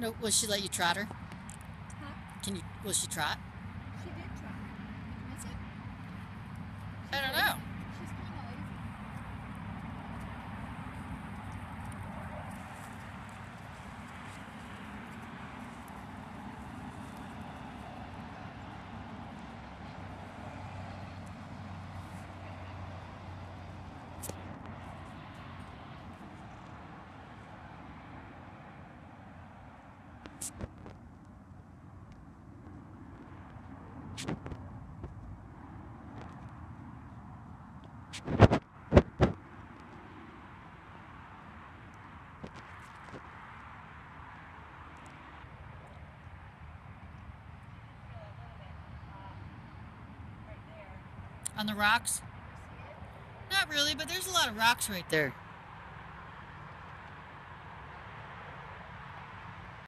No, will she let you trot her? Huh? Can you? Will she trot? She did try. Is it? I don't know. On the rocks? Not really, but there's a lot of rocks right there.